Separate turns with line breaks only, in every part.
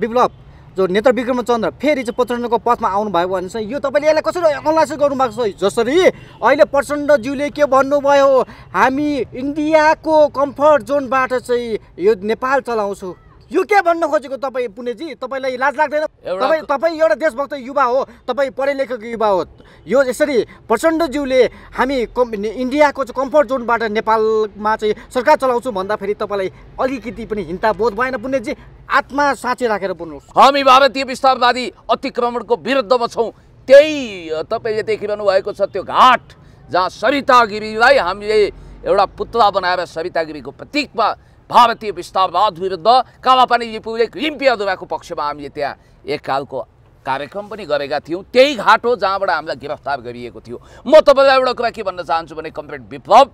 विप्लव जो नेत्र विक्रमचन्द्र फेरि चाहिँ प्रचण्डको पथमा आउनुभयो भने चाहिँ यो तपाईँले यसलाई कसरी एनालाइसिस गर्नुभएको छ? जसरी अहिले प्रचण्डज्यूले के भन्नुभयो? हामी इन्डियाको कम्फर्ट जोनबाट चाहिँ यो नेपाल चलाउँछु। यो के भन्न खोजेको तपाईँ पुणेजी तपाईँलाई लाज लाग्दैन? तपाईँ तपाईँ एउटा देशभक्त युवा हो। तपाईँ पढे लेखेको युवा हो। यो यसरी प्रचण्डज्यूले हामी कम् इन्डियाको चाहिँ कम्फर्ट जोनबाट नेपालमा चाहिँ सरकार चलाउँछु भन्दाखेरि तपाईँलाई अलिकति पनि हिन्ता बोध भएन पुण्यजी आत्मा साँची राखेर बोल्नुहोस्।
हामी भारतीय विस्तारवादी अतिक्रमणको विरुद्धमा छौँ। त्यही तपाईँले देखिरहनु भएको छ त्यो घाट जहाँ सरिता गिरीलाई हामीले एउटा पुतला बनाएर सरिता गिरीको प्रतीकमा भारतीय विस्तारवाद विरुद्ध कालापानी लिपुले लिम्पियादुराको पक्षमा हामीले त्यहाँ एककालको कार्यक्रम पनि गरेका थियौँ त्यही घाट हो जहाँबाट हामीलाई गिरफ्तार गरिएको थियो म तपाईँलाई एउटा कुरा के भन्न चाहन्छु भने कमरेड विप्लव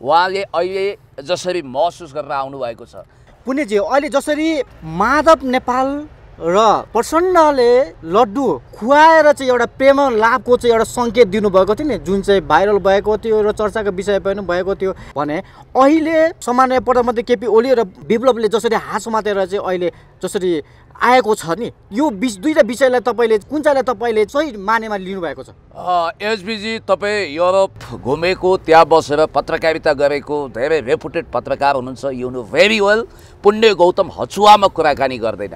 उहाँले अहिले जसरी महसुस गरेर आउनुभएको छ
पुण्यजी अहिले जसरी माधव नेपाल र प्रसन्नले लड्डु खुवाएर चाहिँ एउटा प्रेम लाभको चाहिँ एउटा सङ्केत दिनुभएको थियो नि। जुन चाहिँ भाइरल भएको थियो र चर्चाको विषय पनि भएको थियो भने अहिले सामान्य प्रधानमन्त्री केपी ओली र विप्लवले जसरी हात समातेर चाहिँ अहिले जसरी आएको छ नि यो बिच दुईवटा विषयलाई तपाईँले कुन चाहिँलाई तपाईँले सही मानेमा लिनुभएको छ?
एसबिजी तपाईँ युरोप घुमेको त्यहाँ बसेर पत्रकारिता गरेको धेरै रेपुटेड पत्रकार हुनुहुन्छ। यु नो भेरी वेल पुण्य गौतम हचुवामा कुराकानी गर्दैन।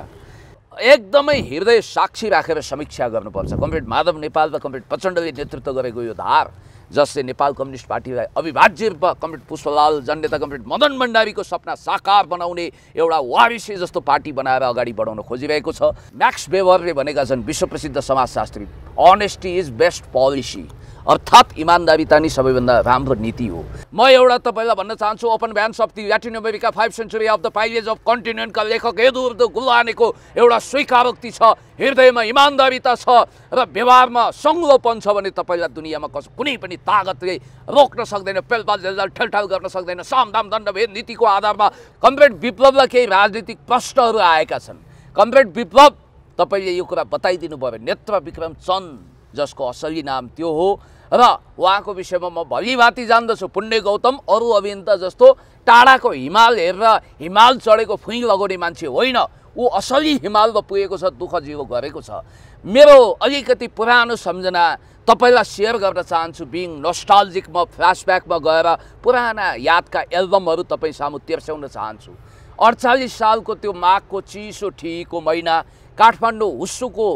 एकदमै हृदय साक्षी राखेर समीक्षा गर्नुपर्छ। कमरेड माधव नेपाल र कमरेड प्रचण्डले नेतृत्व गरेको यो धार जसले नेपाल कम्युनिस्ट पार्टीलाई अविभाज्य रूपमा कमरेड पुष्पलाल जन्यता कमरेड मदन भण्डारीको सपना साकार बनाउने एउटा वारिसे जस्तो पार्टी बनाएर अगाडि बढाउन खोजिरहेको छ। म्याक्स बेवरले भनेका छन् विश्वप्रसिद्ध समाजशास्त्री अनेस्टी इज बेस्ट पोलिसी अर्थात् इमान्दारिता नै सबैभन्दा राम्रो नीति हो। म एउटा तपाईँलाई भन्न चाहन्छु open of the Latin America five century of the pillage of कन्टिनेन्टका लेखक हेदुर्द गुल्लानेको एउटा स्वीकारोक्ति छ हृदयमा इमान्दारिता छ र व्यवहारमा सङ्लोपन छ भने तपाईँलाई दुनियाँमा कस कुनै पनि तागतले रोक्न सक्दैन पेलपाल जेलजाल ठेलठाल गर्न सक्दैन सामदाम दण्डभेद नीतिको आधारमा कमरेड विप्लवलाई केही राजनीतिक प्रश्नहरू आएका छन्। कमरेड विप्लव तपाईँले यो कुरा बताइदिनु पऱ्यो नेत्र विक्रम चन्द जसको असली नाम त्यो हो। र उहाँको विषयमा म भलिभाति जान्दछु। पुण्य गौतम अरू अभियन्ता जस्तो टाढाको हिमाल हेरेर हिमाल चढेको फुइँ लगाउने मान्छे होइन। ऊ असली हिमालमा पुगेको छ दुःख जिउ गरेको छ। मेरो अलिकति पुरानो सम्झना तपाईँलाई सेयर गर्न चाहन्छु। बिङ नस्टाल्जिक म फ्ल्यासब्याकमा गएर पुराना यादका एल्बमहरू तपाईँ सामु तेर्स्याउन चाहन्छु। अडचालिस सालको त्यो माघको चिसो ठिको महिना काठमाडौँ हुस्सुको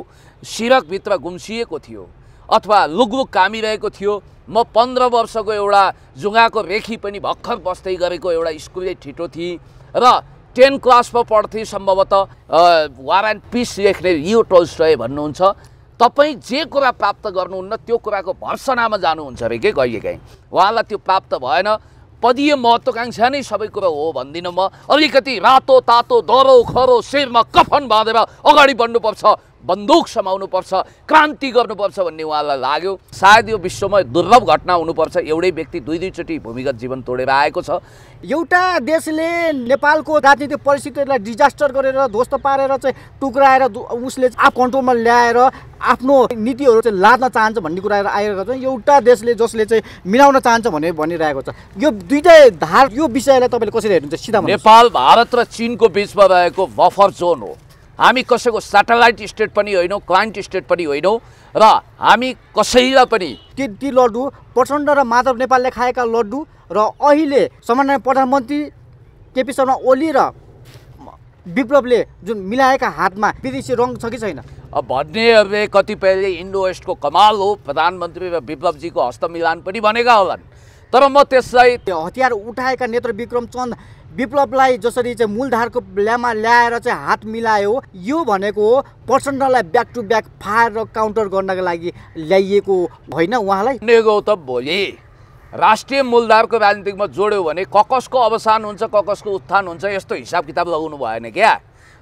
सिरकभित्र गुम्सिएको थियो। अथवा लुकलुक कामिरहेको थियो म पन्ध्र वर्षको एउटा जुङ्गाको रेखी पनि भर्खर बस्दै गरेको एउटा स्कुले ठिटो थिएँ र टेन क्लासमा पढ्थेँ सम्भवतः वार एन्ड पिस लेख्ने लियो टोल्स्टय भन्नुहुन्छ। तपाईँ जे कुरा प्राप्त गर्नुहुन्न त्यो कुराको भर्सनामा जानुहुन्छ अरे के? कहिलेकाहीँ उहाँलाई त्यो प्राप्त भएन। पदीय महत्त्वकाङ्क्षा नै सबै कुरो हो भन्दिनँ म। अलिकति रातो तातो दरो खरो शिरमा कफन बाँधेर अगाडि बढ्नुपर्छ। बन्दुक समाउनुपर्छ क्रान्ति गर्नुपर्छ भन्ने उहाँलाई लाग्यो। सायद यो विश्वमा दुर्लभ घटना हुनुपर्छ। एउटै व्यक्ति दुई दुईचोटि भूमिगत जीवन तोडेर आएको छ।
एउटा देशले नेपालको राजनीतिक परिस्थितिलाई डिजास्टर गरेर ध्वस्त पारेर चाहिँ टुक्राएर उसले आफ कन्ट्रोलमा ल्याएर आफ्नो नीतिहरू चाहिँ लाद्न चाहन्छ भन्ने कुराहरू आइरहेको छ। एउटा देशले जसले चाहिँ मिलाउन चाहन्छ भने भनिरहेको छ। यो दुइटै धार यो विषयलाई तपाईँले कसरी हेर्नुहुन्छ? सिधा।
नेपाल भारत र चिनको बिचमा रहेको बफर जोन हो। हामी कसैको सेटेलाइट स्टेट पनि होइनौँ क्लाइन्ट स्टेट पनि होइनौँ र हामी कसैलाई पनि
ती ती लड्डु प्रचण्ड र माधव नेपालले खाएका लड्डु र अहिले सामान्य प्रधानमन्त्री केपी शर्मा ओली र विप्लवले जुन मिलाएका हातमा विदेशी रङ छ कि छैन?
अब भन्नेहरूले कतिपयले इन्डो वेस्टको कमाल हो प्रधानमन्त्री र विप्लवजीको हस्तमिलान पनि भनेका होलान्। तर म त्यसलाई
त्यो हतियार उठाएका नेत्र विक्रम चन्द विप्लवलाई जसरी चाहिँ मूलधारको ल्यामा ल्याएर चाहिँ हात मिलायो यो भनेको प्रचण्डलाई ब्याक टु ब्याक फायर र काउन्टर गर्नका लागि ल्याइएको होइन उहाँलाई?
गौतम भोलि। राष्ट्रिय मूलधारको राजनीतिकमा जोड्यो भने ककसको अवसान हुन्छ ककसको उत्थान हुन्छ यस्तो हिसाब किताब लगाउनु भएन क्या?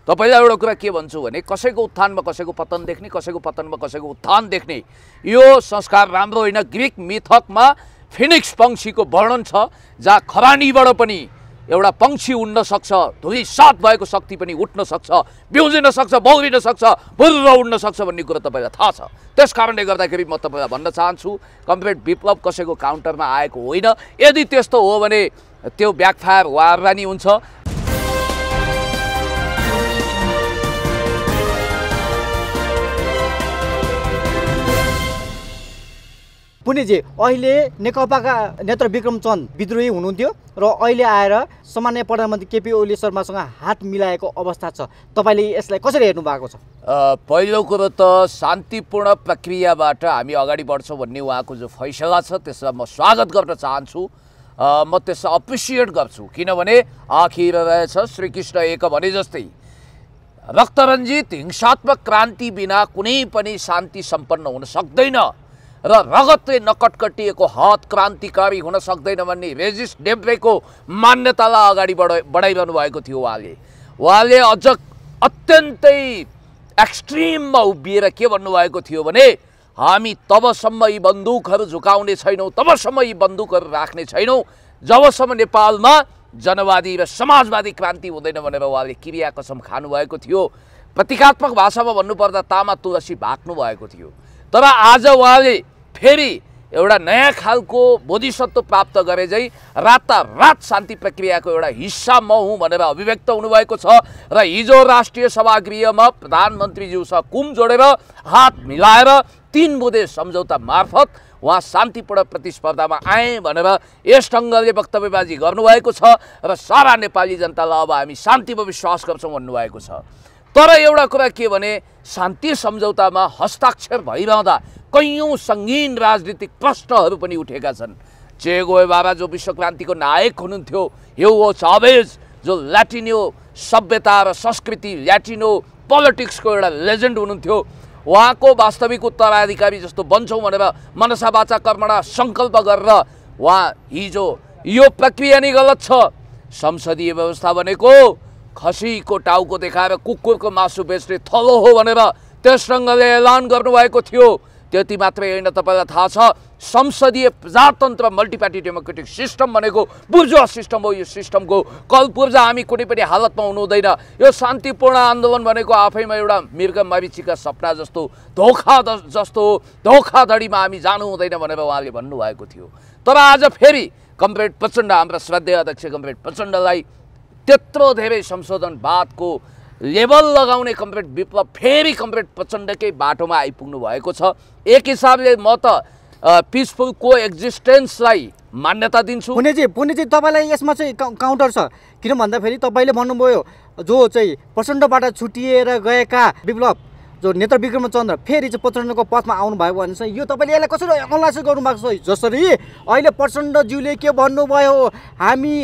तपाईँलाई एउटा कुरा के भन्छु भने कसैको उत्थानमा कसैको पतन देख्ने कसैको पतनमा कसैको उत्थान देख्ने यो संस्कार राम्रो होइन। ग्रिक मिथकमा फिनिक्स पङ्क्षीको वर्णन छ जहाँ खरानीबाट पनि एउटा पङ्क्षी उड्न सक्छ धुली सात भएको शक्ति पनि उठ्न सक्छ बिउजिन सक्छ बौरिन सक्छ बुर्र उड्न सक्छ भन्ने कुरो तपाईँलाई थाहा छ। त्यस कारणले गर्दाखेरि म तपाईँलाई भन्न चाहन्छु कमरेड विप्लव कसैको काउन्टरमा आएको होइन। यदि त्यस्तो हो भने त्यो ब्याकफायर वाररानी हुन्छ।
पुण्यजी अहिले नेकपाका नेत्र विक्रम चन्द विद्रोही हुनुहुन्थ्यो र अहिले आएर सामान्य प्रधानमन्त्री केपी ओली शर्मासँग हात मिलाएको अवस्था छ। तपाईँले यसलाई कसरी हेर्नु भएको छ?
पहिलो कुरो त शान्तिपूर्ण प्रक्रियाबाट हामी अगाडि बढ्छौँ भन्ने उहाँको जो फैसला छ त्यसलाई म स्वागत गर्न चाहन्छु। म त्यसलाई अप्रिसिएट गर्छु। किनभने आखिर रहेछ श्रीकृष्ण एक भने जस्तै रक्तरञ्जित हिंसात्मक क्रान्ति बिना कुनै पनि शान्ति सम्पन्न हुन सक्दैन। र रगतले नकटकटिएको हत क्रान्तिकारी हुन सक्दैन भन्ने रेजिस डेब्रेको मान्यतालाई अगाडि बढाइ बढाइरहनु भएको थियो उहाँले। उहाँले अझ अत्यन्तै एक्सट्रिममा उभिएर के भन्नुभएको थियो भने हामी तबसम्म यी बन्दुकहरू झुकाउने छैनौँ तबसम्म यी बन्दुकहरू राख्ने छैनौँ। जबसम्म नेपालमा जनवादी र समाजवादी क्रान्ति हुँदैन भनेर उहाँले क्रिया कसम खानुभएको थियो। प्रतीकात्मक भाषामा भन्नुपर्दा तामा तुलसी भाग्नु भएको थियो। तर आज उहाँले फेरि एउटा नयाँ खालको बोधिसत्व प्राप्त गरे चाहिँ रातारात शान्ति प्रक्रियाको एउटा हिस्सा म हुँ भनेर अभिव्यक्त हुनुभएको छ र हिजो राष्ट्रिय सभागृहमा प्रधानमन्त्रीज्यूसँग कुम जोडेर हात मिलाएर तिन बुधे सम्झौता मार्फत उहाँ शान्तिपूर्ण प्रतिस्पर्धामा आएँ भनेर यस ढङ्गले वक्तव्यबाजी गर्नुभएको छ र सारा नेपाली जनतालाई अब हामी शान्तिमा विश्वास गर्छौँ भन्नुभएको छ। तर एउटा कुरा के भने शान्ति सम्झौतामा हस्ताक्षर भइरहँदा कैयौँ सङ्गीन राजनीतिक प्रश्नहरू पनि उठेका छन्। चे बाबा जो विश्व क्रान्तिको नायक हुनुहुन्थ्यो ह्युगो चावेज जो ल्याटिनो सभ्यता र संस्कृति ल्याटिनो पोलिटिक्सको एउटा लेजेन्ड हुनुहुन्थ्यो। उहाँको वास्तविक उत्तराधिकारी जस्तो बन्छौँ भनेर मनसा बाचा कर्मणा सङ्कल्प गरेर उहाँ हिजो यो प्रक्रिया नै गलत छ। संसदीय व्यवस्था भनेको खसीको टाउको देखाएर कुकुरको मासु बेच्ने थलो हो भनेर त्यस ढङ्गले एलान गर्नुभएको थियो। त्यति मात्रै होइन तपाईँलाई थाहा छ संसदीय प्रजातन्त्र मल्टिपार्टी डेमोक्रेटिक सिस्टम भनेको बुर्जुवा सिस्टम हो यो सिस्टमको कलपुर्जा हामी कुनै पनि हालतमा हुनु हुँदैन यो शान्तिपूर्ण आन्दोलन भनेको आफैमा एउटा मृग मरिचीका सपना जस्तो धोखा जस्तो हो। धोखाधडीमा हामी जानु हुँदैन भनेर उहाँले भन्नुभएको थियो। तर आज फेरि कमरेड प्रचण्ड हाम्रा श्रद्धेय अध्यक्ष कमरेड प्रचण्डलाई त्यत्रो धेरै संशोधनवादको लेबल लगाउने कमरेड विप्लव फेरि कमरेड प्रचण्डकै बाटोमा आइपुग्नु भएको छ। एक हिसाबले म त पिसफुल को एक्जिस्टेन्सलाई मान्यता दिन्छु।
पुण्यजी पुण्यजी तपाईँलाई यसमा चाहिँ काउ- काउन्टर छ। किन भन्दाखेरि तपाईँले भन्नुभयो जो चाहिँ प्रचण्डबाट छुटिएर गएका विप्लव जो नेत्र विक्रम चन्द्र फेरि चाहिँ प्रचण्डको पथमा आउनुभयो भने चाहिँ यो तपाईँले यसलाई कसरी एनालाइसिस गर्नुभएको छ? जसरी अहिले प्रचण्डज्यूले के भन्नुभयो हामी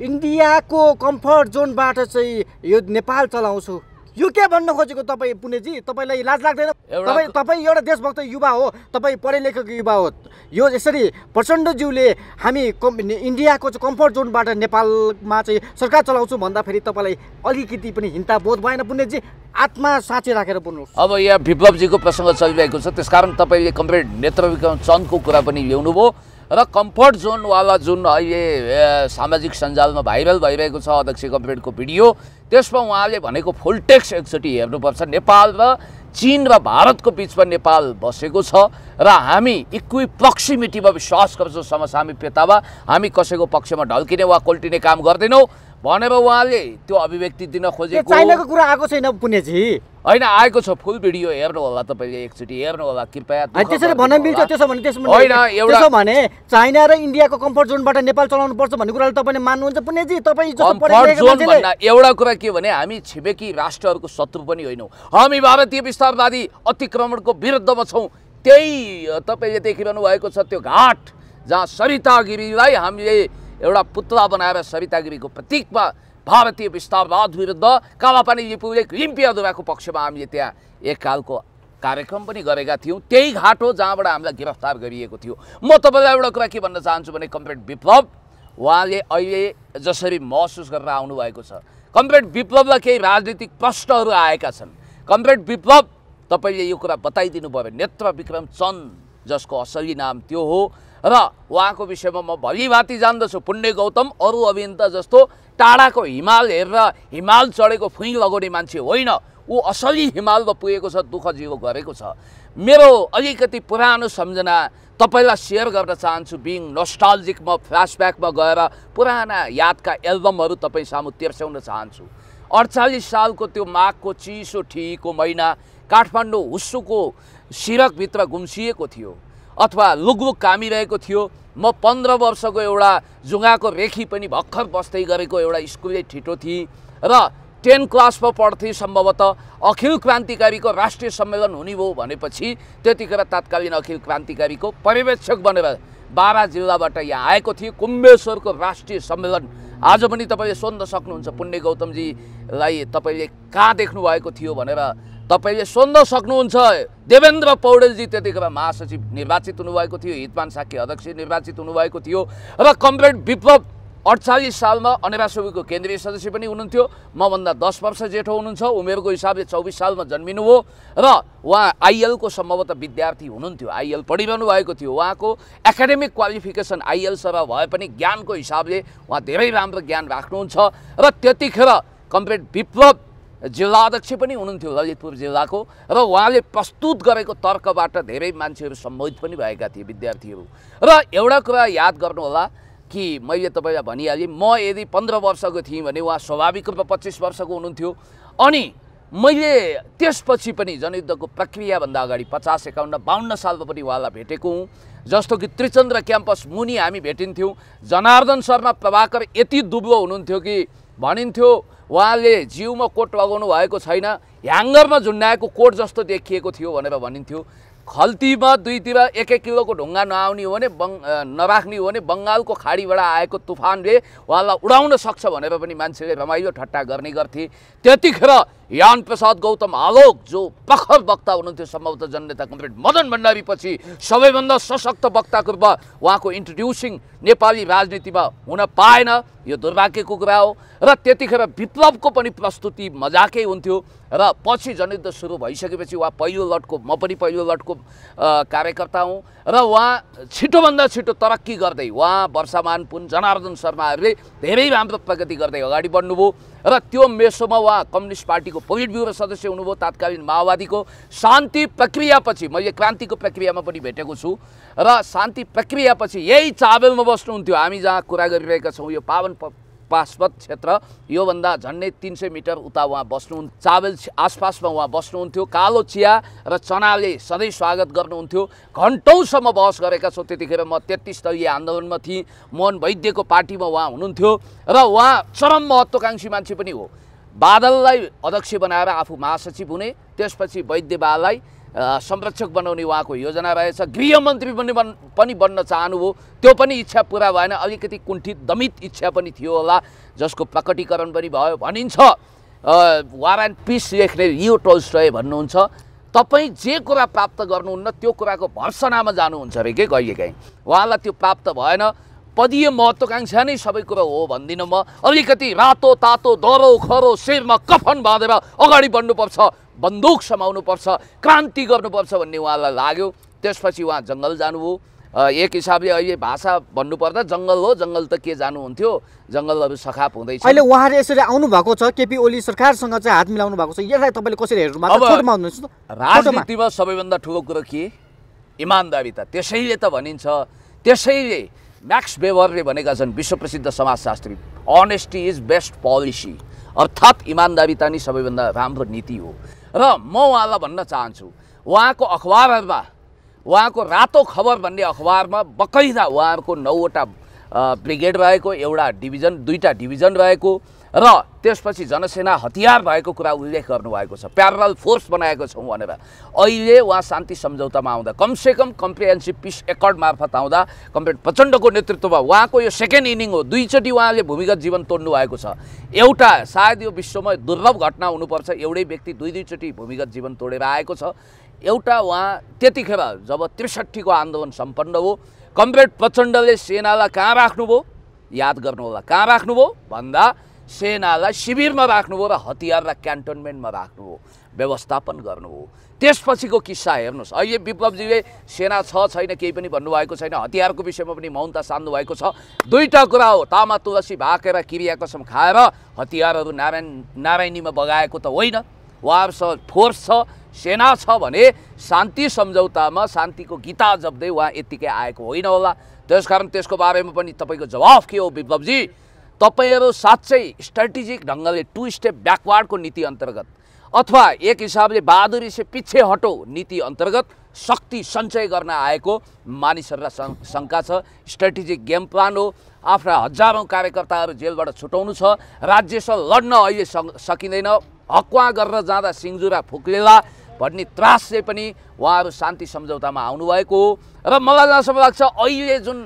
इन्डियाको कम्फर्ट जोनबाट चाहिँ यो नेपाल चलाउँछु। यो के भन्न खोजेको तपाईँ पुण्यजी तपाईँलाई लाज लाग्दैन? तपाईँ तपाईँ एउटा देशभक्त युवा हो। तपाईँ पढे लेखेको युवा हो। यो यसरी प्रचण्डज्यूले हामी कम इन्डियाको चाहिँ कम्फर्ट जोनबाट नेपालमा चाहिँ सरकार चलाउँछु भन्दाखेरि तपाईँलाई अलिकति पनि हिन्ता बोध भएन पुण्यजी आत्मा साँचे राखेर बोल्नुहोस्।
अब यहाँ विप्लवजीको प्रसङ्ग चलिरहेको छ। त्यसकारण तपाईँले कमरेड नेत्र चन्दको कुरा पनि ल्याउनुभयो। र कम्फर्ट जोनवाला जुन अहिले सामाजिक सञ्जालमा भाइरल भइरहेको छ अध्यक्ष कमरेडको भिडियो त्यसमा उहाँले भनेको फुल टेक्स्ट एकचोटि हेर्नुपर्छ। नेपाल र चिन र भारतको बिचमा नेपाल बसेको छ र हामी इक्वि प्रक्सिमिटीमा विश्वास गर्छौँ समसामिप्यतामा हामी कसैको पक्षमा ढल्किने वा कोल्टिने काम गर्दैनौँ। भनेर उहाँले त्यो अभिव्यक्ति दिन खोजेको
चाइनाको कुरा आएको छैन पुण्यजी।
होइन आएको छ फुल भिडियो हेर्नु होला तपाईँले एकचोटि हेर्नु होला कृपया
त्यसरी भन्न मिल्छ। त्यसो भने त्यसो
होइन, एउटा-
भने चाइना र इन्डियाको कम्फर्ट जोनबाट नेपाल चलाउनु पर्छ भन्ने कुरालाई तपाईँले मान्नुहुन्छ पुण्यजी। तपाईँ
कम्फर्ट जोन भन्दा एउटा कुरा के भने हामी छिमेकी राष्ट्रहरूको शत्रु पनि होइनौँ। हामी भारतीय विस्तारवादी अतिक्रमणको विरुद्धमा छौँ। त्यही तपाईँले देखिरहनु भएको छ त्यो घाट जहाँ सरिता गिरीलाई हामीले एउटा पुतला बनाएर सरिता गिरीको प्रतीकमा भारतीय विस्तारवाद विरुद्ध कालापानी लिपुले लिम्पियादुराको पक्षमा हामीले त्यहाँ एककालको कार्यक्रम पनि गरेका थियौँ। त्यही घाट हो जहाँबाट हामीलाई गिरफ्तार गरिएको थियो। म तपाईँलाई एउटा कुरा के भन्न चाहन्छु भने कमरेड विप्लव उहाँले अहिले जसरी महसुस गरेर आउनुभएको छ कमरेड विप्लवलाई केही राजनीतिक प्रश्नहरू आएका छन्। कमरेड विप्लव तपाईँले यो कुरा बताइदिनु पऱ्यो नेत्र विक्रम चन्द जसको असली नाम त्यो हो। र उहाँको विषयमा म भलिभाति जान्दछु। पुण्य गौतम अरू अभियन्ता जस्तो टाढाको हिमाल हेरेर हिमाल चढेको फुइँ लगाउने मान्छे होइन। ऊ असली हिमालमा पुगेको छ दुःख जीव गरेको छ। मेरो अलिकति पुरानो सम्झना तपाईँलाई सेयर गर्न चाहन्छु। बिङ नोस्टाल्जिक म फ्ल्यासब्याकमा गएर पुराना यादका एल्बमहरू तपाईँ सामु तेर्स्याउन चाहन्छु। अडचालिस सालको त्यो माघको चिसो ठिको महिना काठमाडौँ हुस्सुको सिरकभित्र गुम्सिएको थियो। अथवा लुकलुक कामिरहेको थियो म पन्ध्र वर्षको एउटा जुङ्गाको रेखी पनि भर्खर बस्दै गरेको एउटा स्कुले ठिटो थिएँ र टेन क्लासमा पढ्थेँ सम्भवतः। अखिल क्रान्तिकारीको राष्ट्रिय सम्मेलन हुने भयो भनेपछि त्यतिखेर तत्कालीन अखिल क्रान्तिकारीको पर्यवेक्षक बनेर बाह्र जिल्लाबाट यहाँ आएको थिएँ। कुम्बेश्वरको राष्ट्रिय सम्मेलन। आज पनि तपाईँले सोध्न सक्नुहुन्छ पुण्य गौतमजीलाई तपाईँले कहाँ देख्नु भएको थियो भनेर। तपाईँले सोध्न सक्नुहुन्छ देवेन्द्र पौडेलजी त्यतिखेर महासचिव निर्वाचित हुनुभएको थियो हितमान साक्य अध्यक्ष निर्वाचित हुनुभएको थियो। र कमरेड विप्लव अडचालिस सालमा अनेरासोबीको केन्द्रीय सदस्य पनि हुनुहुन्थ्यो। मभन्दा दस वर्ष जेठो हुनुहुन्छ उमेरको हिसाबले चौबिस सालमा जन्मिनुभयो र उहाँ आइएलको सम्भवतः विद्यार्थी हुनुहुन्थ्यो। आइएल पढिरहनु भएको थियो। उहाँको एकाडेमिक क्वालिफिकेसन आइएल सर भए पनि ज्ञानको हिसाबले उहाँ धेरै राम्रो ज्ञान राख्नुहुन्छ। र त्यतिखेर कमरेड विप्लव जिल्ला अध्यक्ष पनि हुनुहुन्थ्यो ललितपुर जिल्लाको र उहाँले प्रस्तुत गरेको तर्कबाट धेरै मान्छेहरू सम्मोहित पनि भएका थिए विद्यार्थीहरू। र एउटा कुरा याद गर्नुहोला कि मैले तपाईँलाई भनिहालेँ म यदि पन्ध्र वर्षको थिएँ भने उहाँ स्वाभाविक रूपमा पच्चिस वर्षको हुनुहुन्थ्यो। अनि मैले त्यसपछि पनि जनयुद्धको प्रक्रियाभन्दा अगाडि पचास एकाउन्न बाहन्न सालमा पनि उहाँलाई भेटेको हुँ। जस्तो कि त्रिचन्द्र क्याम्पस मुनि हामी भेटिन्थ्यौँ। जनार्दन शर्मा प्रभाकर यति दुब्लो हुनुहुन्थ्यो कि भनिन्थ्यो उहाँले जिउमा कोट लगाउनु भएको छैन। ह्याङ्गरमा झुन्डाएको कोट जस्तो देखिएको थियो भनेर भनिन्थ्यो। खल्तीमा दुईतिर एक एक किलोको ढुङ्गा नआउने हो भने बङ नराख्ने हो भने बङ्गालको खाडीबाट आएको तुफानले उहाँलाई उडाउन सक्छ भनेर पनि मान्छेले रमाइलो ठट्टा गर्ने गर्थे। त्यतिखेर यान प्रसाद गौतम आलोक जो प्रखर वक्ता हुनुहुन्थ्यो सम्भवतः जननेता कमरेड मदन भण्डारीपछि सबैभन्दा सशक्त वक्ताको रूपमा उहाँको इन्ट्रोड्युसिङ नेपाली राजनीतिमा हुन पाएन। यो दुर्भाग्यको कुरा हो। र त्यतिखेर विप्लवको पनि प्रस्तुति मजाकै हुन्थ्यो। र पछि जनयुद्ध सुरु भइसकेपछि उहाँ पहिलो लटको म पनि पहिलो लटको कार्यकर्ता हुँ। र उहाँ छिटोभन्दा छिटो तरक्की गर्दै उहाँ वर्षमान पुन जनार्दन शर्माहरूले धेरै राम्रो प्रगति गर्दै अगाडि बढ्नुभयो। र त्यो मेसोमा उहाँ कम्युनिस्ट पार्टीको पोलिट ब्युरो सदस्य हुनुभयो तात्कालीन माओवादीको। शान्ति प्रक्रियापछि मैले क्रान्तिको प्रक्रियामा पनि भेटेको छु र शान्ति प्रक्रियापछि यही चाबेलमा बस्नुहुन्थ्यो। हामी जहाँ कुरा गरिरहेका छौँ यो पावन प- पाशवत क्षेत्र। योभन्दा झन्डै तिन सय मिटर उता उहाँ बस्नु चाबेल छि- आसपासमा उहाँ बस्नुहुन्थ्यो। कालो चिया र चनाले सधैँ स्वागत गर्नुहुन्थ्यो। घन्टौँसम्म बहस गरेका छौँ त्यतिखेर म तेत्तिस आन्दोलनमा थिएँ। मोहन वैद्यको पार्टीमा उहाँ हुनुहुन्थ्यो र उहाँ चरम महत्त्वकाङ्क्षी मान्छे पनि हो। बादललाई अध्यक्ष बनाएर आफू महासचिव हुने त्यसपछि वैद्यबालाई संरक्षक बनाउने उहाँको योजना रहेछ गृहमन्त्री पनि बन् पनि बन्न चाहनुभयो त्यो पनि इच्छा पुरा भएन अलिकति कुण्ठित दमित इच्छा पनि थियो होला जसको प्रकटीकरण पनि भयो भनिन्छ। वार एन्ड पिस लेख्ने यो टोल्स्टय भन्नुहुन्छ। तपाईँ जे कुरा प्राप्त गर्नुहुन्न त्यो कुराको भर्सनामा जानुहुन्छ अरे के? कहिलेकाहीँ उहाँलाई त्यो प्राप्त भएन। पदीय महत्त्वकाङ्क्षा नै सबै कुरो हो भन्दिनँ म। अलिकति रातो तातो दरो खरो शिरमा कफन बाँधेर अगाडि बढ्नुपर्छ। बन्दुक समाउनुपर्छ क्रान्ति गर्नुपर्छ भन्ने उहाँलाई लाग्यो। त्यसपछि उहाँ जङ्गल जानुभयो। एक हिसाबले अहिले भाषा भन्नुपर्दा जङ्गल हो जङ्गल त के जानुहुन्थ्यो? जङ्गलहरू सखाप हुँदैछ
अहिले उहाँहरू यसरी आउनु भएको छ केपी ओली सरकारसँग चाहिँ हात मिलाउनु भएको छ। यसलाई तपाईँले कसरी हेर्नु
राजनीतिमा सबैभन्दा ठुलो कुरो के? इमान्दारिता त्यसैले त भनिन्छ। त्यसैले म्याक्स वेबरले भनेका छन् विश्वप्रसिद्ध समाजशास्त्री अनेस्टी इज बेस्ट पोलिसी अर्थात् इमान्दारिता नै सबैभन्दा राम्रो नीति हो। र म उहाँलाई भन्न चाहन्छु उहाँको अखबारहरूमा उहाँको रातो खबर भन्ने अखबारमा बकैदा उहाँहरूको नौवटा ब्रिगेड रहेको एउटा डिभिजन दुईवटा डिभिजन रहेको र त्यसपछि जनसेना हतियार भएको कुरा उल्लेख गर्नुभएको छ। प्यारल फोर्स बनाएको छौँ भनेर। अहिले उहाँ शान्ति सम्झौतामा आउँदा कमसेकम कम्प्रिहेन्सिभ पिस एकर्ड मार्फत आउँदा कमरेड प्रचण्डको नेतृत्वमा उहाँको यो सेकेन्ड इनिङ हो। दुईचोटि उहाँले भूमिगत जीवन तोड्नु भएको छ। एउटा सायद यो विश्वमा दुर्लभ घटना हुनुपर्छ। एउटै व्यक्ति दुई दुईचोटि भूमिगत जीवन तोडेर आएको छ। एउटा उहाँ त्यतिखेर जब त्रिसठीको आन्दोलन सम्पन्न हो कमरेड प्रचण्डले सेनालाई कहाँ राख्नुभयो? याद गर्नु होला कहाँ राख्नुभयो? भन्दा सेनालाई शिविरमा राख्नुभयो र हतियारलाई क्यान्टोनमेन्टमा राख्नुभयो व्यवस्थापन गर्नुभयो। त्यसपछिको किस्सा हेर्नुहोस्। अहिले विप्लवजीले सेना छ छैन केही पनि भन्नुभएको छैन हतियारको विषयमा पनि मौनता सान्नु भएको छ। दुईवटा कुरा हो तामा तुलसी भाकेर क्रिया कसम खाएर हतियारहरू नारायण नारायणीमा बगाएको त होइन। उहाँहरूसँग फोर्स छ सेना छ भने शान्ति सम्झौतामा शान्तिको गीता जप्दै उहाँ यत्तिकै आएको होइन होला। त्यसकारण त्यसको बारेमा पनि तपाईँको जवाफ के हो विप्लवजी? तपाईँहरू साँच्चै स्ट्राटेजिक ढङ्गले टु स्टेप ब्याकवार्डको नीति अन्तर्गत अथवा एक हिसाबले बहादुरी से पिछे हटो नीति अन्तर्गत शक्ति सञ्चय गर्न आएको मानिसहरूलाई शङ्का छ। स्ट्राटेजिक गेम प्लान हो। आफ्ना हजारौँ कार्यकर्ताहरू जेलबाट छुटाउनु छ। राज्यसँग लड्न अहिले सक- सकिँदैन। हक्वा गरेर जाँदा सिङ्जुरा फुक्लेला। भन्ने त्रास चाहिँ पनि उहाँहरू शान्ति सम्झौतामा आउनुभएको हो र मलाई जहाँसम्म लाग्छ अहिले जुन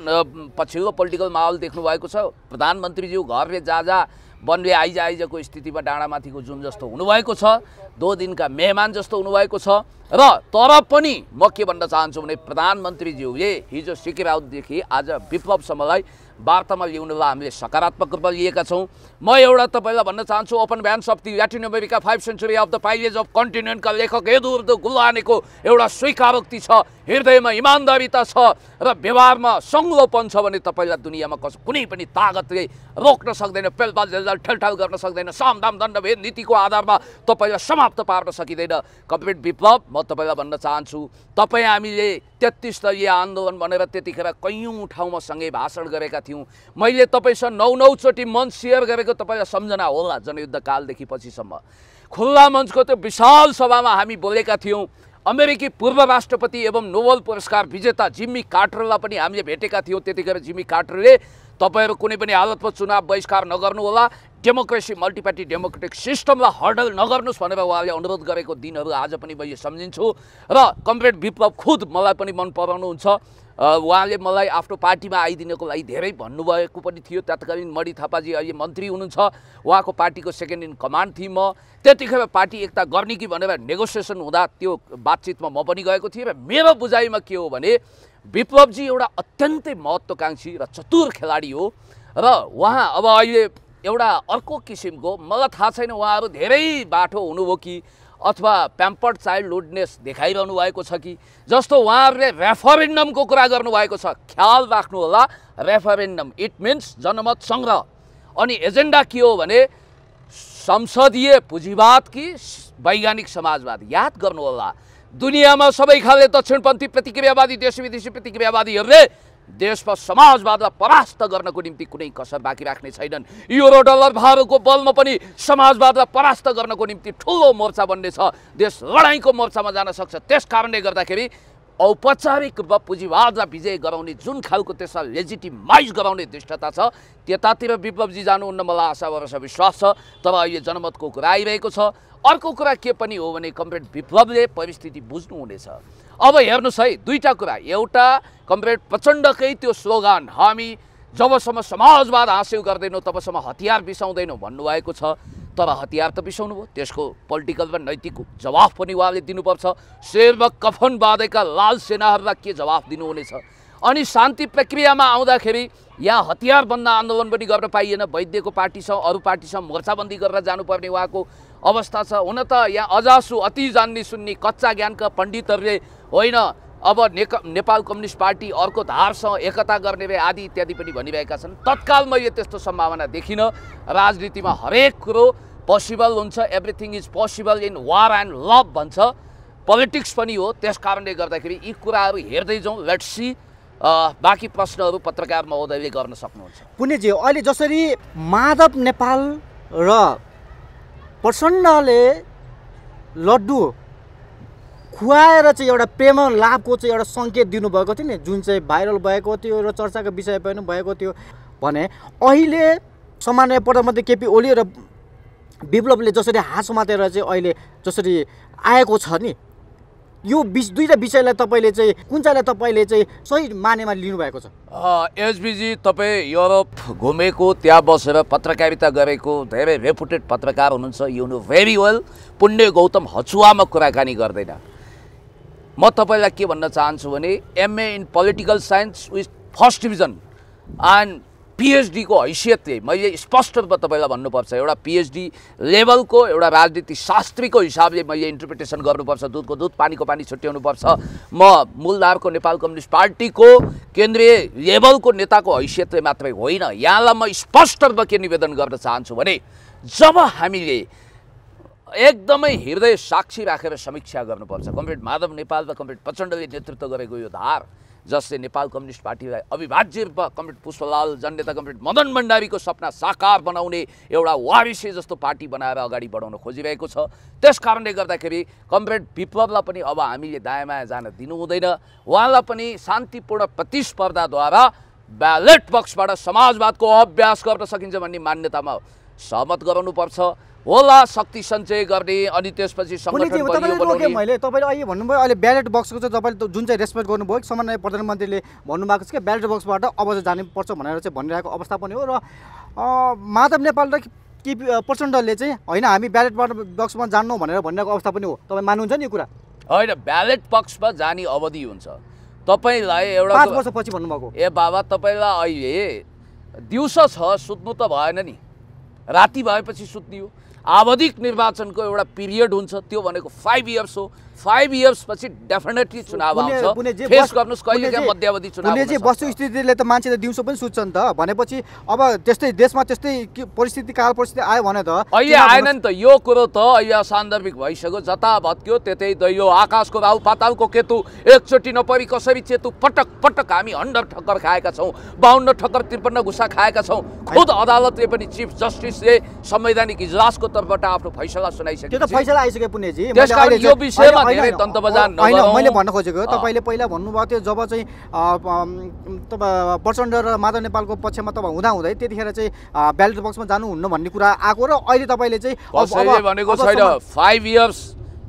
पछिल्लो पोलिटिकल माहौल देख्नुभएको छ प्रधानमन्त्रीज्यू घरले जा जा वनवे आइजा आइजाको स्थितिमा डाँडामाथिको जुन जस्तो हुनुभएको छ दो दिनका मेहमान जस्तो हुनुभएको छ र तर पनि म के भन्न चाहन्छु भने प्रधानमन्त्रीज्यूले हिजो सिके राउतदेखि आज विप्लवसम्मलाई वार्तामा ल्याउनुलाई हामीले सकारात्मक रूपमा लिएका छौँ। म एउटा तपाईँलाई भन्न चाहन्छु open of the Latin America five century of the pillage of कन्टिनेन्टका लेखक हेदुर्द गुल्लानेको एउटा स्वीकारोक्ति छ हृदयमा इमान्दारिता छ र व्यवहारमा सङ्लोपन छ भने तपाईँलाई दुनियाँमा कस कुनै पनि तागतले रोक्न सक्दैन पेलपाल जेलजाल ठेलठाल गर्न सक्दैन सामदाम दण्डभेद नीतिको आधारमा तपाईँलाई समाप्त पार्न सकिँदैन। कम्प्लिट विप्लव म तपाईँलाई भन्न चाहन्छु तपाईँ हामीले तेत्तिस दलीय आन्दोलन भनेर त्यतिखेर कैयौँ ठाउँमा सँगै भाषण गरेका थियौँ। मैले तपाईँसँग नौ नौचोटि मञ्च सेयर गरेको तपाईँलाई सम्झना होला जनयुद्ध कालदेखि पछिसम्म। खुल्ला मञ्चको त्यो विशाल सभामा हामी बोलेका थियौँ। अमेरिकी पूर्व राष्ट्रपति एवं नोबल पुरस्कार विजेता जिम्मी कार्टरलाई पनि हामीले भेटेका थियौँ। त्यतिखेर जिम्मी कार्टरले तपाईँहरू कुनै पनि हालतमा चुनाव बहिष्कार नगर्नुहोला। डेमोक्रेसी मल्टिपार्टी डेमोक्रेटिक सिस्टमलाई हर्डल नगर्नुहोस् भनेर उहाँले अनुरोध गरेको दिनहरू आज पनि मैले सम्झिन्छु। र कमरेड विप्लव खुद मलाई पनि मन पराउनुहुन्छ। उहाँले मलाई आफ्नो पार्टीमा आइदिनको लागि धेरै भन्नुभएको पनि थियो। तत्कालीन मणि थापाजी अहिले मन्त्री हुनुहुन्छ। उहाँको पार्टीको सेकेन्ड इन कमान्ड थिएँ म। त्यतिखेर पार्टी एकता गर्ने कि भनेर नेगोसिएसन हुँदा त्यो बातचितमा म पनि गएको थिएँ र मेरो बुझाइमा के हो भने विप्लवजी एउटा अत्यन्तै महत्त्वकाङ्क्षी र चतुर खेलाडी हो। र उहाँ अब अहिले एउटा अर्को किसिमको मलाई थाहा छैन उहाँहरू धेरै बाठो हुनुभयो कि अथवा प्याम्पर्ड चाइल्डहुडनेस देखाइरहनु भएको छ कि जस्तो उहाँहरूले रेफरेन्डमको कुरा गर्नुभएको छ ख्याल राख्नु होला रेफरेन्डम इट मिन्स जनमत सङ्ग्रह अनि एजेन्डा के हो भने संसदीय पुँजीवाद कि वैज्ञानिक समाजवाद याद गर्नुहोला। दुनियाँमा सबै खाले दक्षिणपन्थी प्रतिक्रियावादी देश विदेशी प्रतिक्रियावादीहरूले देशमा समाजवादलाई परास्त गर्नको निम्ति कुनै कसर बाँकी राख्ने छैनन्। युरो डलर भारतको बलमा पनि समाजवादलाई परास्त गर्नको निम्ति ठुलो मोर्चा बन्नेछ। देश लडाइँको मोर्चामा जान सक्छ। त्यस कारणले गर्दाखेरि औपचारिक रूपमा पुँजीवादलाई विजय गराउने जुन खालको त्यसलाई लेजिटिमाइज गराउने दृष्टता छ त्यतातिर विप्लवजी जानुहुन्न मलाई आशा भरोसा विश्वास छ। तर अहिले जनमतको कुरा आइरहेको छ। अर्को कुरा के पनि हो भने कमरेड विप्लवले परिस्थिति बुझ्नुहुनेछ। अब हेर्नुहोस् है दुईवटा कुरा। एउटा कमरेड प्रचण्डकै त्यो स्लोगान हामी जबसम्म समाजवाद हासिल गर्दैनौँ तबसम्म हतियार बिसाउँदैनौँ भन्नुभएको छ। तर हतियार त बिसाउनु भयो। त्यसको पोलिटिकल र नैतिक जवाफ पनि उहाँले दिनुपर्छ। शेरमा कफन बाँधेका लाल सेनाहरूलाई के जवाफ दिनुहुनेछ? अनि शान्ति प्रक्रियामा आउँदाखेरि यहाँ हतियार बन्द आन्दोलन पनि गर्न पाइएन। वैद्यको पार्टीसँग अरू पार्टीसँग मोर्चाबन्दी गरेर जानुपर्ने उहाँको अवस्था छ। हुन त यहाँ अजासु अति जान्ने सुन्ने कच्चा ज्ञानका पण्डितहरूले होइन अब नेक नेपाल कम्युनिस्ट पार्टी अर्को धारसँग एकता गर्ने रे आदि इत्यादि पनि भनिरहेका छन्। तत्काल मैले त्यस्तो सम्भावना देखिनँ। राजनीतिमा हरेक कुरो पोसिबल हुन्छ। Everything is possible in war and love भन्छ। पोलिटिक्स पनि हो। त्यस कारणले गर्दाखेरि यी कुराहरू हेर्दै जाउँ। लेट्स सी बाँकी प्रश्नहरू पत्रकार महोदयले गर्न सक्नुहुन्छ।
पुण्यजी अहिले जसरी माधव नेपाल र प्रचण्डले लड्डु खुवाएर चाहिँ एउटा प्रेम लाभको चाहिँ एउटा सङ्केत दिनुभएको थियो नि। जुन चाहिँ भाइरल भएको थियो र चर्चाको विषय पनि भएको थियो भने अहिले सामान्य प्रधानमन्त्री केपी ओली र विप्लवले जसरी हात समातेर चाहिँ अहिले जसरी आएको छ नि यो बिच दुईवटा विषयलाई तपाईँले चाहिँ कुन चाहिँलाई तपाईँले चाहिँ सही मानेमा लिनुभएको छ?
एसबिजी तपाईँ युरोप घुमेको त्यहाँ बसेर पत्रकारिता गरेको धेरै रेपुटेड पत्रकार हुनुहुन्छ यु नो भेरी वेल पुण्य गौतम हचुवामा कुराकानी गर्दैन। म तपाईँलाई के भन्न चाहन्छु भने MA in political science with first division and पिएचडीको हैसियतले मैले स्पष्ट रूपमा तपाईँलाई भन्नुपर्छ। एउटा पिएचडी लेभलको एउटा राजनीति शास्त्रीको हिसाबले मैले इन्टरप्रिटेसन गर्नुपर्छ। दुधको दुध पानीको पानी छुट्याउनुपर्छ। म मूलधारको नेपाल कम्युनिस्ट पार्टीको केन्द्रीय लेभलको नेताको हैसियतले मात्रै होइन। यहाँलाई म स्पष्ट रूपमा के निवेदन गर्न चाहन्छु भने जब हामीले एकदमै हृदय साक्षी राखेर समीक्षा गर्नुपर्छ। कमरेड माधव नेपाल र कमरेड प्रचण्डले नेतृत्व गरेको यो धार जसले नेपाल कम्युनिस्ट पार्टीलाई अविभाज्य रूपमा कमरेड पुष्पलाल जन्नेता कमरेड मदन भण्डारीको सपना साकार बनाउने एउटा वारिसे जस्तो पार्टी बनाएर अगाडि बढाउन खोजिरहेको छ। त्यस कारणले गर्दाखेरि कमरेड विप्लवलाई पनि अब हामीले दायाँमाया जान दिनु हुँदैन उहाँलाई पनि शान्तिपूर्ण प्रतिस्पर्धाद्वारा ब्यालेट बक्सबाट समाजवादको अभ्यास गर्न सकिन्छ भन्ने मान्यतामा सहमत गराउनुपर्छ। होला शक्ति सञ्चय गर्ने अनि त्यसपछि
मैले तपाईँले अहिले भन्नुभयो अहिले ब्यालेट बक्सको चाहिँ तपाईँले जुन चाहिँ रेस्पेक्ट गर्नुभयो कि सामान्य प्रधानमन्त्रीले भन्नुभएको छ कि ब्यालेट बक्सबाट अब चाहिँ जानुपर्छ भनेर चाहिँ भनिरहेको अवस्था पनि हो र माधव नेपाल र अँ, प्रचण्डले चाहिँ होइन हामी ब्यालेटबाट बक्समा जान्नु भनेर भनिरहेको अवस्था पनि हो। तपाईँ मान्नुहुन्छ नि यो कुरा?
होइन ब्यालेट पक्षमा जाने अवधि हुन्छ। तपाईँलाई एउटा
पाँच वर्षपछि भन्नुभएको।
ए बाबा तपाईँलाई अहिले दिउँसो छ सुत्नु त भएन नि। राति भएपछि सुत्ने हो। आवधिक निर्वाचनको एउटा पिरियड हुन्छ त्यो भनेको फाइभ इयर्स हो। फाइभ इयर्स पछि डेफिनेटली चुनाव आउँछ। फेस गर्नुहोस् कहिले मध्यावधि चुनाव
पुण्य चाहिँ। वस्तुस्थितिले त मान्छे त दिउँसो पनि सुत्छ नि त। भनेपछि अब त्यस्तै देशमा त्यस्तै परिस्थिति काल परिस्थिति आयो भने त
अहिले आएन नि त। यो कुरो त अहिले सान्दर्भिक भइसक्यो। जता भत्क्यो त्यतै दैयो आकाशको राहु पातालको केतु एकचोटि नपरी कसरी चेतु पटक पटक हामी हन्डर ठक्कर खाएका छौँ बाहन्न ठक्कर त्रिपन्न घुसा खाएका छौँ। खुद अदालतले पनि चिफ जस्टिसले संवैधानिक इजलासको तर्फबाट आफ्नो फैसला
त्यो
सुनाइसकेको
त फैसला आइसक्यो पुण्यजी।
त्यस
मैले
कारण
अहिले
यो विषयमा
होइन। मैले भन्न खोजेको। तपाईँले पहिला भन्नुभएको थियो जब चाहिँ तपाईँ प्रचण्ड र माधव नेपालको पक्षमा तपाईँ हुँदाहुँदै त्यतिखेर चाहिँ ब्यालेट बक्समा जानुहुन्न भन्ने कुरा आएको र अहिले तपाईँले चाहिँ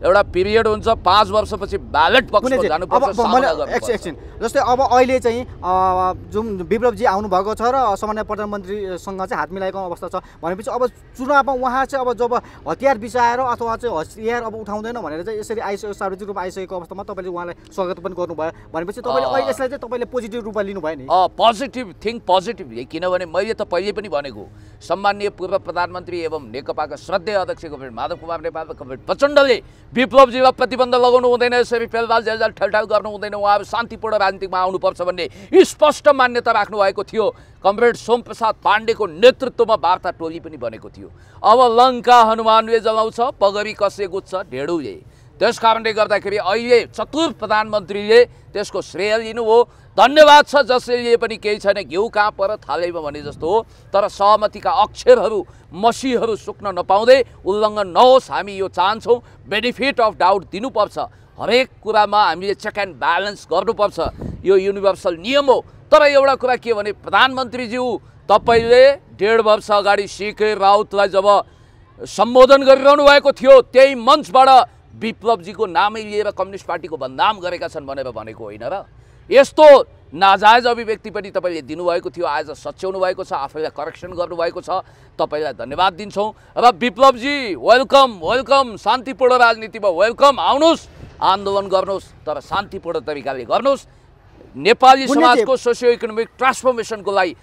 एउटा पिरियड हुन्छ पाँच वर्षपछि ब्यालेट जानुपर्छ
एकछिन एकछिन जस्तै अब अहिले चाहिँ जुन विप्लवजी आउनुभएको छ र सामान्य प्रधानमन्त्रीसँग चाहिँ हात मिलाएको अवस्था छ भनेपछि अब चुनावमा उहाँ चाहिँ अब जब हतियार बिसाएर अथवा चाहिँ हतियार अब उठाउँदैन भनेर चाहिँ यसरी आइसक्यो सार्वजनिक रूपमा आइसकेको अवस्थामा तपाईँले उहाँलाई स्वागत पनि गर्नुभयो। भनेपछि तपाईँले। अहिले यसलाई चाहिँ तपाईँले पोजिटिभ रूपमा लिनुभयो नि?
पोजिटिभ थिङ्क पोजिटिभली किनभने मैले त पहिले पनि भनेको सम्माननीय पूर्व प्रधानमन्त्री एवं नेकपाका श्रद्धेय अध्यक्ष कमरेड माधव कुमार नेपाल कमरेड प्रचण्डले विप्लवजीलाई प्रतिबन्ध लगाउनु हुँदैन यसरी फेलबाल जेलजाल ठेलठाल गर्नु हुँदैन। उहाँहरू शान्तिपूर्ण राजनीतिमा आउनुपर्छ भन्ने स्पष्ट मान्यता राख्नु भएको थियो। कमरेड सोमप्रसाद पाण्डेको नेतृत्वमा वार्ता टोली पनि बनेको थियो। अब लङ्का हनुमानले जलाउँछ पगरी कसले गुत्छ ढेडुले। त्यस कारणले गर्दाखेरि अहिले चतुर प्रधानमन्त्रीले त्यसको श्रेय लिनु हो धन्यवाद छ जसले पनि केही छैन घिउ कहाँ पर थालैमा भने जस्तो हो। तर सहमतिका अक्षरहरू मसीहरू सुक्न नपाउँदै उल्लङ्घन नहोस् हामी यो चाहन्छौँ। बेनिफिट अफ डाउट दिनुपर्छ। हरेक कुरामा हामीले चेक एन्ड ब्यालेन्स गर्नुपर्छ। यो युनिभर्सल नियम हो। तर एउटा कुरा के भने प्रधानमन्त्रीज्यू तपाईँले डेढ वर्ष अगाडि सिके राउतलाई जब सम्बोधन गरिरहनु भएको थियो त्यही मञ्चबाट विप्लवजीको नामै लिएर कम्युनिस्ट पार्टीको बदनाम गरेका छन् भनेर भनेको होइन र यस्तो नाजायज अभिव्यक्ति पनि तपाईँले दिनुभएको थियो आज सच्याउनु भएको छ आफैलाई करेक्सन गर्नुभएको छ तपाईँलाई धन्यवाद दिन्छौँ। र विप्लवजी वेलकम वेलकम शान्तिपूर्ण राजनीतिमा वेलकम आउनुहोस् आन्दोलन गर्नुहोस् तर शान्तिपूर्ण तरिकाले गर्नुहोस्। नेपाली समाजको सोसियो इकोनोमिक ट्रान्सफर्मेसनको लागि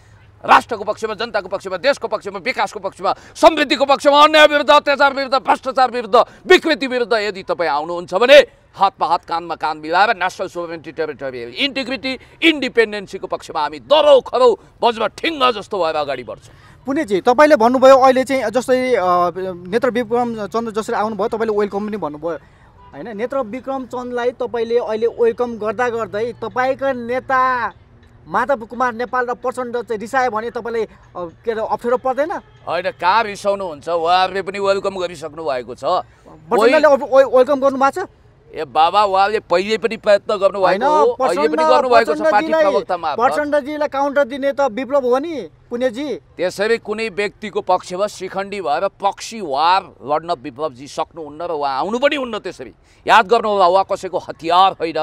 राष्ट्रको पक्षमा जनताको पक्षमा देशको पक्षमा विकासको पक्षमा समृद्धिको पक्षमा अन्याय विरुद्ध अत्याचार विरुद्ध भ्रष्टाचार विरुद्ध विकृति विरुद्ध यदि तपाईँ आउनुहुन्छ भने हातमा हात कानमा कान मिलाएर नेसनल सोभरेन्टी टेरिटोरियल इन्टिग्रिटी इन्डिपेन्डेन्सीको पक्षमा हामी दरौ खरौ बजमा ठिङ्ग जस्तो भएर अगाडि बढ्छौँ।
पुण्यजी तपाईँले भन्नुभयो अहिले चाहिँ जस्तै नेत्र विक्रम चन्द्र जसरी आउनुभयो तपाईँले वेलकम पनि भन्नुभयो। होइन नेत्र विक्रम चन्दलाई तपाईँले अहिले वेलकम गर्दा गर्दै तपाईँका नेता माधव कुमार नेपाल र प्रचण्ड चाहिँ रिसायो भने तपाईँलाई अ, के अरे अप्ठ्यारो पर्दैन?
होइन कहाँ रिसाउनुहुन्छ उहाँहरूले पनि वेलकम गरिसक्नु भएको छ।
वेलकम गर्नुभएको छ?
ए बाबा उहाँले पहिले पनि प्रयत्न
होइन
गर्नुभएको हो। अहिले पनि
प्रचण्ड
गर्नुभएको छ पार्टी
प्रचण्डजीलाई काउन्टर दिने त विप्लव हो नि पुण्यजी।
त्यसरी कुनै व्यक्तिको पक्षमा शिखण्डी भएर पक्षीवार लड्न विप्लवजी सक्नुहुन्न र उहाँ आउनु पनि हुन्न त्यसरी। याद गर्नुहोला उहाँ कसैको हतियार होइन।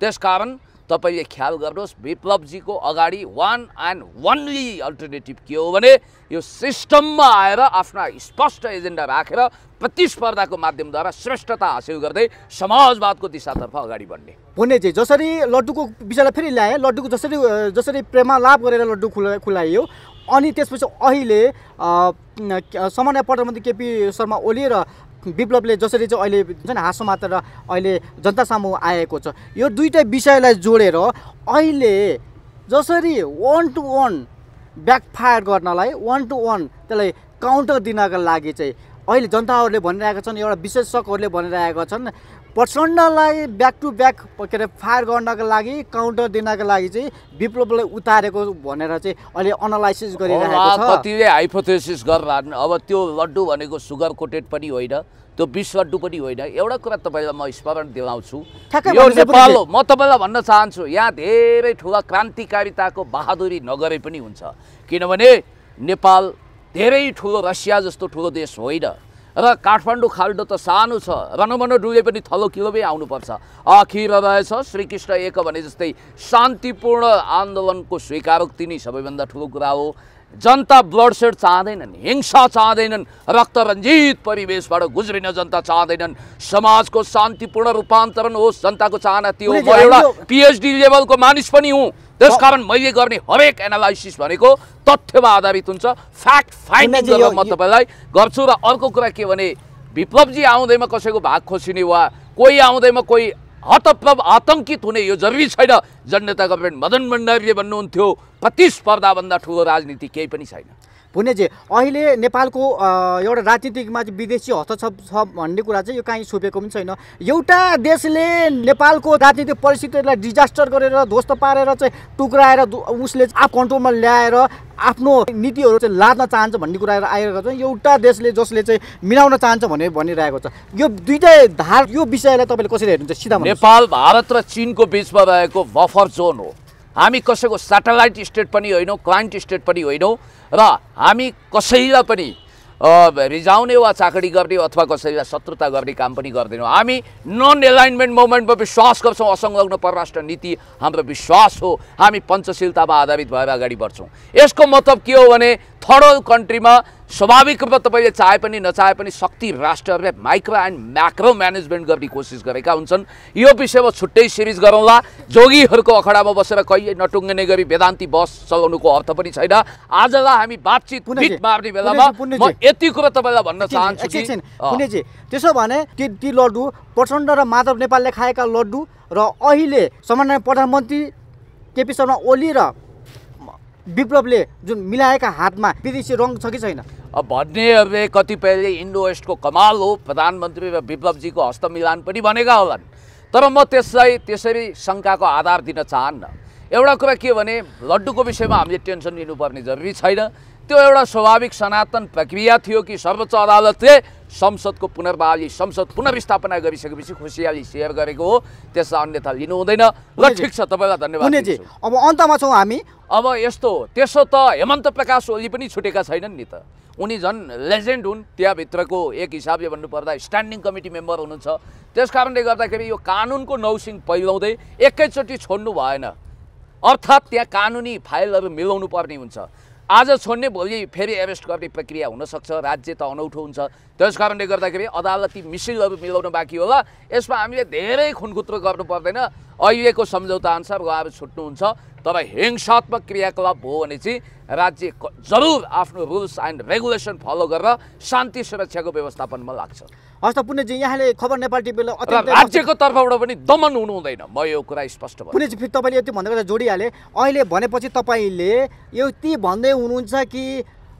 त्यसकारण तपाईँले ख्याल गर्नुहोस् विप्लवजीको अगाडि वान एन्ड वान्ली अल्टरनेटिभ के हो भने यो सिस्टममा आएर आफ्ना स्पष्ट एजेन्डा राखेर प्रतिस्पर्धाको माध्यमद्वारा श्रेष्ठता हासिल गर्दै समाजवादको दिशातर्फ अगाडि बढ्ने।
पुण्यजी जसरी लड्डुको विषयलाई फेरि ल्याएँ लड्डुको जसरी जसरी प्रेमालाप गरेर लड्डु खुला खुलाइयो अनि त्यसपछि अहिले सामान्य प्रधानमन्त्री केपी शर्मा ओली र विप्लवले जसरी चाहिँ अहिले हुन्छ नि हाँसो मात्र अहिले जनता सामु आएको छ। यो दुइटै विषयलाई जोडेर अहिले जसरी वान टु वान ब्याकफायर गर्नलाई वान टु वान त्यसलाई काउन्टर दिनका लागि चाहिँ अहिले जनताहरूले भनिरहेका छन् एउटा विशेषज्ञहरूले भनिरहेका छन् प्रचण्डलाई ब्याक टु ब्याक के अरे फायर गर्नको लागि काउन्टर दिनको लागि चाहिँ विप्लवलाई उतारेको भनेर चाहिँ अहिले एनालाइसिस गरिरहेको छ।
कतिले हाइपोथेसिस गरेर अब त्यो लड्डु भनेको सुगर कोटेड पनि होइन त्यो विष लड्डु पनि होइन। एउटा कुरा तपाईँलाई म स्मरण दिलाउँछु। यो नेपाल। हो। म तपाईँलाई भन्न चाहन्छु यहाँ धेरै ठुला क्रान्तिकारिताको बहादुरी नगरे पनि हुन्छ। किनभने नेपाल धेरै ठुलो रसिया जस्तो ठुलो देश होइन। र काठमाडौँ खाल्डो त सानो छ। रनमन डुले पनि थलो किलोमै आउनुपर्छ। आखिर रहेछ श्रीकृष्ण एक भने जस्तै शान्तिपूर्ण आन्दोलनको स्वीकारोक्ति नै सबैभन्दा ठुलो कुरा हो। जनता ब्लड सेड चाहँदैनन् हिंसा चाहँदैनन् रक्त रञ्जित परिवेशबाट गुज्रिन जनता चाहँदैनन्। समाजको शान्तिपूर्ण रूपान्तरण होस् जनताको चाहना त्यो। म एउटा पिएचडी लेभलको मानिस पनि हुँ। त्यसकारण मैले गर्ने हरेक एनालाइसिस भनेको तथ्यमा आधारित हुन्छ। फ्याक्ट फाइन्डिङ गरेर म तपाईँलाई गर्छु। र अर्को कुरा के भने विप्लवजी आउँदैमा कसैको भाग खोसिने वा कोही आउँदैमा कोही हतप्रभ आतङ्कित हुने यो जरुरी छैन. जनता गभर्मेन्ट मदन भण्डारीले भन्नुहुन्थ्यो प्रतिस्पर्धाभन्दा ठुलो राजनीति केही पनि छैन.
पुण्यजी अहिले नेपालको एउटा राजनीतिकमा चाहिँ विदेशी हस्तक्षेप छ भन्ने कुरा चाहिँ यो काहीँ छुपेको पनि छैन। एउटा देशले नेपालको राजनीतिक परिस्थितिलाई डिजास्टर गरेर ध्वस्त पारेर चाहिँ टुक्राएर उसले आफ कन्ट्रोलमा ल्याएर आफ्नो नीतिहरू चाहिँ लाद्न चाहन्छ भन्ने कुराहरू आइरहेको छ। एउटा देशले जसले चाहिँ मिलाउन चाहन्छ भन्ने भनिरहेको छ। यो दुइटै धार यो विषयलाई तपाईँले कसरी हेर्नुहुन्छ? सिधा।
नेपाल भारत र चिनको बिचमा रहेको बफर जोन हो। हामी कसैको सेटेलाइट स्टेट पनि होइनौँ क्लाइन्ट स्टेट पनि होइनौँ र हामी कसैलाई पनि रिजाउने वा चाकडी गर्ने अथवा कसैलाई शत्रुता गर्ने काम पनि गर्दैनौँ। हामी नन एलाइनमेन्ट मुभमेन्टमा विश्वास गर्छौँ असंलग्न परराष्ट्र नीति हाम्रो विश्वास हो। हामी पञ्चशीलतामा आधारित भएर अगाडि बढ्छौँ। यसको मतलब के हो भने थर्ड कन्ट्रीमा स्वाभाविक रूपमा तपाईँले चाहे पनि नचाहे पनि शक्ति राष्ट्रहरूले माइक्रो एन्ड म्याक्रो म्यानेजमेन्ट गर्ने कोसिस गरेका हुन्छन्। यो विषयमा छुट्टै सिरिज गरौँला। जोगीहरूको अखडामा बसेर कहिले नटुङ्गिने गरी वेदान्ती बस चलाउनुको अर्थ पनि छैन। आजलाई हामी बातचित मार्ने बेलामा म। यति कुरा तपाईँलाई भन्न चाहन्छु
त्यसो भने ती ती लड्डु प्रचण्ड र माधव नेपालले खाएका लड्डु र अहिले सामान्य प्रधानमन्त्री केपी शर्मा ओली र विप्लवले जुन मिलाएका हातमा विदेशी रङ छ कि छैन?
अब भन्नेहरूले कतिपयले इन्डो वेस्टको कमाल हो प्रधानमन्त्री र विप्लवजीको हस्तमिलान पनि भनेका होलान्। तर म त्यसलाई त्यसरी शङ्काको आधार दिन चाहन्न। एउटा कुरा के भने लड्डुको विषयमा हामीले टेन्सन लिनुपर्ने जरुरी छैन। त्यो एउटा स्वाभाविक सनातन प्रक्रिया थियो कि सर्वोच्च अदालतले संसदको पुनर्बहाली संसद पुनर्स्थापना गरिसकेपछि खुसियाली सेयर गरेको हो। त्यसलाई अन्यथा लिनु हुँदैन। ल ठिक छ तपाईँलाई धन्यवाद।
अब अन्तमा छौँ हामी।
अब यस्तो हो त्यसो त हेमन्त प्रकाश ओली पनि छुटेका छैनन् नि त। उनी झन् लेजेन्ड हुन् त्यहाँभित्रको एक हिसाबले भन्नुपर्दा स्ट्यान्डिङ कमिटी मेम्बर हुनुहुन्छ। त्यस कारणले गर्दाखेरि यो कानुनको नौसिङ पहिलाउँदै एकैचोटि छोड्नु भएन। अर्थात् त्यहाँ कानुनी फाइलहरू मिलाउनु पर्ने हुन्छ। आज छोड्ने भोलि फेरि एरेस्ट गर्ने प्रक्रिया हुनसक्छ राज्य त अनौठो हुन्छ। त्यस कारणले गर्दाखेरि अदालती मिसिलहरू मिलाउन बाँकी होला यसमा हामीले धेरै खुनखुत्रो गर्नु पर्दैन। अहिलेको सम्झौता अनुसार उहाँहरू छुट्नुहुन्छ। तर हिंसात्मक क्रियाकलाप हो भने चाहिँ राज्य जरुर आफ्नो रुल्स एन्ड रेगुलेसन फलो गरेर शान्ति सुरक्षाको व्यवस्थापनमा लाग्छ।
हस् त पुण्यजी यहाँले खबर नेपाल टिभीलाई
राज्यको तर्फबाट पनि दमन हुनु हुँदैन म यो कुरा स्पष्ट
पुण्यजी फेरि तपाईँले यति भन्दै गर्दा जोडिहालेँ। अहिले भनेपछि तपाईँले यति भन्दै हुनुहुन्छ कि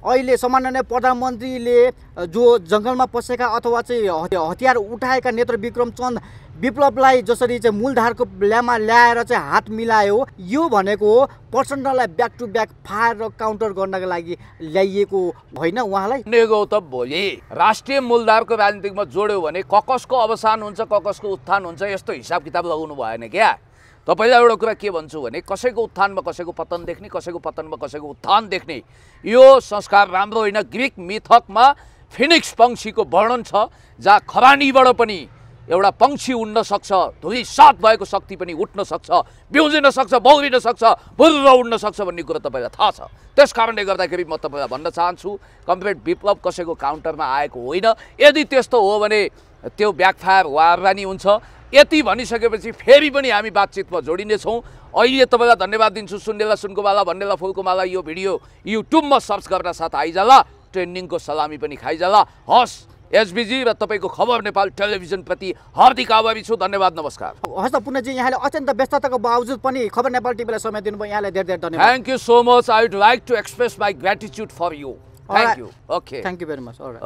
अहिले सामान्य प्रधानमन्त्रीले जो जङ्गलमा पसेका अथवा चाहिँ हति- हतियार उठाएका नेत्र विक्रम चन्द विप्लवलाई जसरी चाहिँ मूलधारको ल्यामा ल्याएर चाहिँ हात मिलायो यो भनेको प्रचण्डलाई ब्याक टु ब्याक फायर र काउन्टर गर्नको लागि ल्याइएको होइन उहाँलाई?
गौतम भोलि। राष्ट्रिय मूलधारको राजनीतिमा जोड्यो भने ककसको अवसान हुन्छ ककसको उत्थान हुन्छ यस्तो हिसाब किताब लगाउनु भएन क्या? तपाईँलाई एउटा कुरा के भन्छु भने कसैको उत्थानमा कसैको पतन देख्ने कसैको पतनमा कसैको उत्थान देख्ने यो संस्कार राम्रो होइन। ग्रिक मिथकमा फिनिक्स पङ्क्षीको वर्णन छ जहाँ खरानीबाट पनि एउटा पङ्क्षी उड्न सक्छ धुली साथ भएको शक्ति पनि उठ्न सक्छ बिउजिन सक्छ बौरिन सक्छ बुर्र उड्न सक्छ भन्ने कुरा तपाईँलाई थाहा छ। त्यस कारणले गर्दाखेरि म तपाईँलाई भन्न चाहन्छु कम्प्लिट विप्लव कसैको काउन्टरमा आएको होइन। यदि त्यस्तो हो भने त्यो ब्याकफायर वारवानी हुन्छ। यति भनिसकेपछि फेरि पनि हामी बातचितमा जोडिनेछौँ। अहिले तपाईँलाई धन्यवाद दिन्छु सुन्नेला सुनको माला भन्नेला फुलको माला यो भिडियो युट्युबमा सर्च गर्न साथ आइजाला ट्रेन्डिङको सलामी पनि खाइजाला। हस् एसबिजी र तपाईँको खबर नेपाल टेलिभिजनप्रति हार्दिक आभारी छु। धन्यवाद नमस्कार।
हस् त पुण्यजी यहाँले अत्यन्त व्यस्तताको बावजुद पनि खबर नेपाल टिभीलाई समय दिनुभयो। यहाँलाई धेरै धेरै धन्यवाद।
Thank you so much I would like to express my gratitude for you thank. You okay
thank you very much
okay